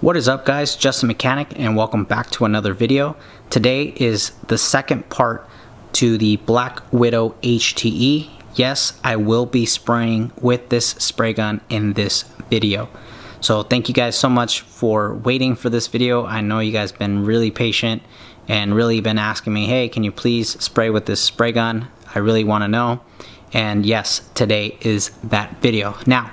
What is up guys, Justin Mechanic and welcome back to another video. Today is the second part to the Black Widow HTE. Yes, I will be spraying with this spray gun in this video. So thank you guys so much for waiting for this video. I know you guys been really patient and really been asking me, hey, can you please spray with this spray gun? I really want to know. And yes, today is that video. Now,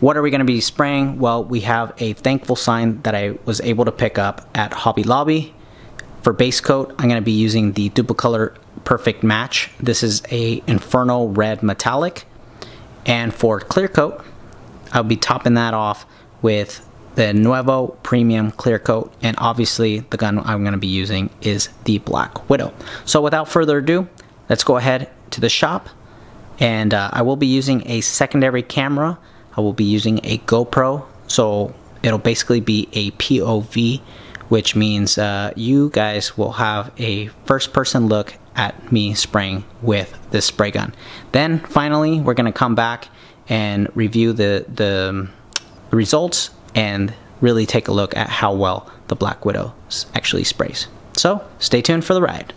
what are we going to be spraying? Well, we have a thankful sign that I was able to pick up at Hobby Lobby. For base coat, I'm going to be using the Duplicolor Perfect Match. This is a Inferno Red Metallic. And for clear coat, I'll be topping that off with the Nuevo Premium Clear Coat. And obviously, the gun I'm going to be using is the Black Widow. So without further ado, let's go ahead to the shop. And uh, I will be using a secondary camera I will be using a GoPro. So it'll basically be a POV, which means uh, you guys will have a first person look at me spraying with this spray gun. Then finally, we're gonna come back and review the, the results and really take a look at how well the Black Widow actually sprays. So stay tuned for the ride.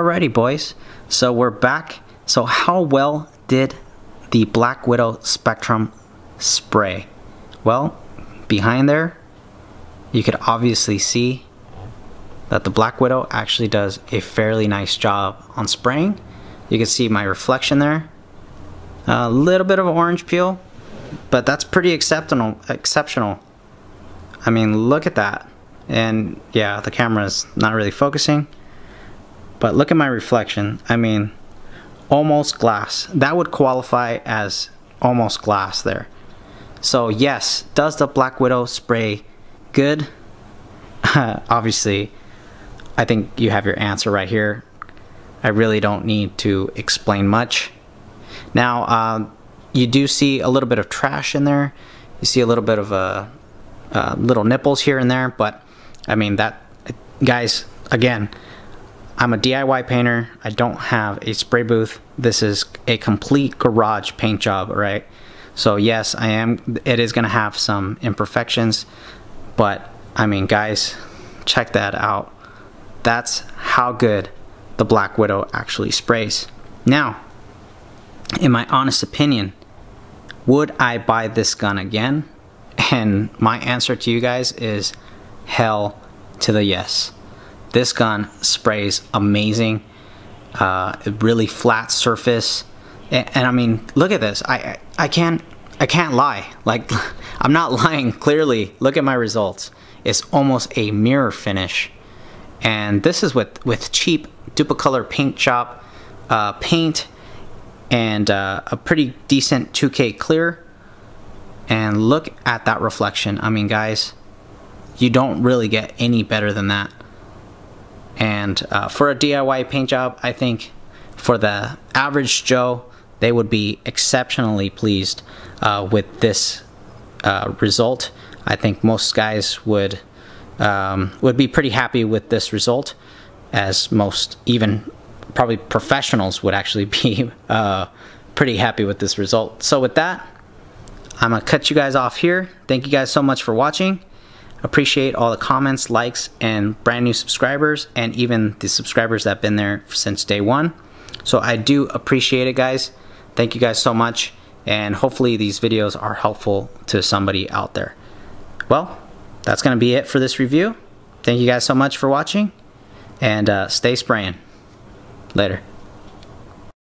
Alrighty boys, so we're back. So how well did the Black Widow Spectrum spray? Well, behind there, you could obviously see that the Black Widow actually does a fairly nice job on spraying. You can see my reflection there. A little bit of orange peel, but that's pretty exceptional. Exceptional. I mean, look at that. And yeah, the camera is not really focusing. But look at my reflection. I mean, almost glass. That would qualify as almost glass there. So yes, does the Black Widow spray good? Obviously, I think you have your answer right here. I really don't need to explain much. Now, uh, you do see a little bit of trash in there. You see a little bit of uh, uh, little nipples here and there, but I mean that, guys, again, I'm a DIY painter. I don't have a spray booth. This is a complete garage paint job, right? So yes, I am, it is gonna have some imperfections, but I mean, guys, check that out. That's how good the Black Widow actually sprays. Now, in my honest opinion, would I buy this gun again? And my answer to you guys is hell to the yes. This gun sprays amazing. Uh, really flat surface. And, and, I mean, look at this. I, I can't I can't lie. Like I'm not lying. Clearly, look at my results. It's almost a mirror finish. And this is with with cheap Duplicolor paint shop uh, paint and uh, a pretty decent 2K clear. And look at that reflection. I mean, guys, you don't really get any better than that. And uh, for a DIY paint job, I think for the average Joe, they would be exceptionally pleased uh, with this uh, result. I think most guys would um, would be pretty happy with this result, as most even probably professionals would actually be uh, pretty happy with this result. So with that, I'm gonna cut you guys off here. Thank you guys so much for watching. Appreciate all the comments, likes, and brand new subscribers, and even the subscribers that have been there since day one. So I do appreciate it, guys. Thank you guys so much, and hopefully these videos are helpful to somebody out there. Well, that's going to be it for this review. Thank you guys so much for watching, and uh, stay spraying. Later.